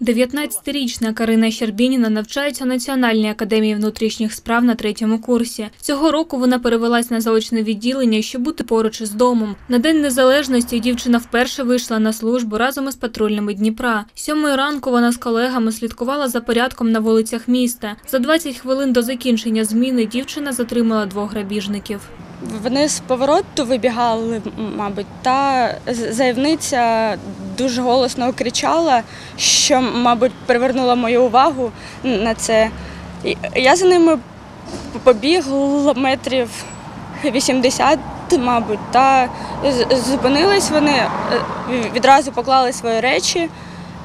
19-річна Карина Щербініна навчається у Національній академії внутрішніх справ на третьому курсі. Цього року вона перевелась на заочне відділення, щоб бути поруч із домом. На День Незалежності дівчина вперше вийшла на службу разом із патрульними Дніпра. Сьомої ранку вона з колегами слідкувала за порядком на вулицях міста. За 20 хвилин до закінчення зміни дівчина затримала двох грабіжників. Вони з повороту вибігали, мабуть, та заявниця дуже голосно кричала, що, мабуть, привернуло мою увагу на це. Я за ними побігла метрів 80, мабуть, та зупинились вони, е, відразу поклали свої речі,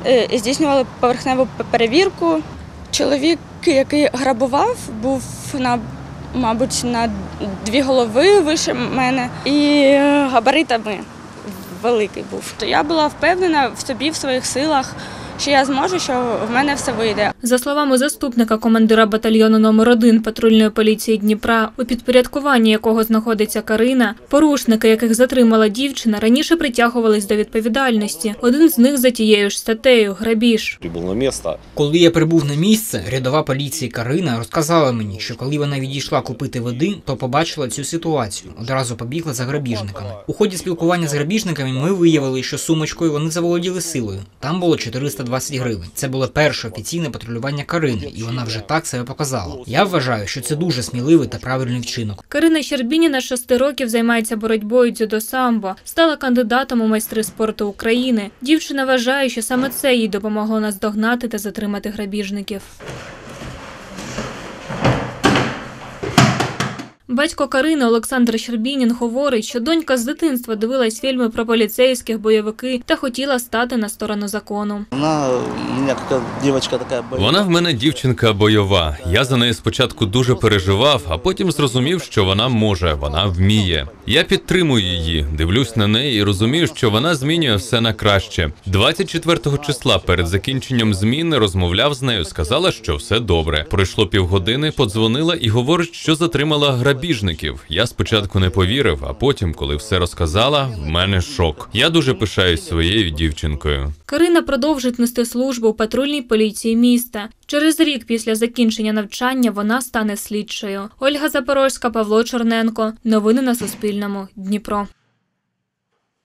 е, здійснювали поверхневу перевірку. Чоловік, який грабував, був на мабуть, на дві голови вище мене і е, габаритами великий був. То я була впевнена в собі, в своїх силах, що я зможу, що в мене все вийде. За словами заступника командира батальйону номер 1 патрульної поліції Дніпра, у підпорядкуванні якого знаходиться Карина, порушники, яких затримала дівчина, раніше притягувались до відповідальності. Один з них за тією ж статтею грабіж. Коли я прибув на місце, рядова поліції Карина розказала мені, що коли вона відійшла купити води, то побачила цю ситуацію. Одразу побігла за грабіжниками. У ході спілкування з грабіжниками ми виявили, що сумочкою вони заволоділи силою. Там було 420 гривень. Це було перше офіційне патрулювання Карини, і вона вже так себе показала. Я вважаю, що це дуже сміливий та правильний вчинок. Карина Щербініна шести років займається боротьбою дзюдо самбо, стала кандидатом у майстри спорту України. Дівчина вважає, що саме це їй допомогло наздогнати та затримати грабіжників. Батько Карини Олександр Щербінін говорить, що донька з дитинства дивилась фільми про поліцейських, бойовики та хотіла стати на сторону закону. Она у меня как девочка. Вона в мене дівчинка бойова. Я за неї спочатку дуже переживав, а потім зрозумів, що вона може, вона вміє. Я підтримую її, дивлюсь на неї і розумію, що вона змінює все на краще. 24 числа перед закінченням зміни розмовляв з нею, сказала, що все добре. Пройшло півгодини, подзвонила і говорить, що затримала грабіжників. Я спочатку не повірив, а потім, коли все розказала, в мене шок. Я дуже пишаюсь своєю дівчинкою. Карина продовжить нести службу у патрульній поліції міста. Через рік після закінчення навчання вона стане слідчою. Ольга Запорозька, Павло Чорненко. Новини на Суспільному. Дніпро.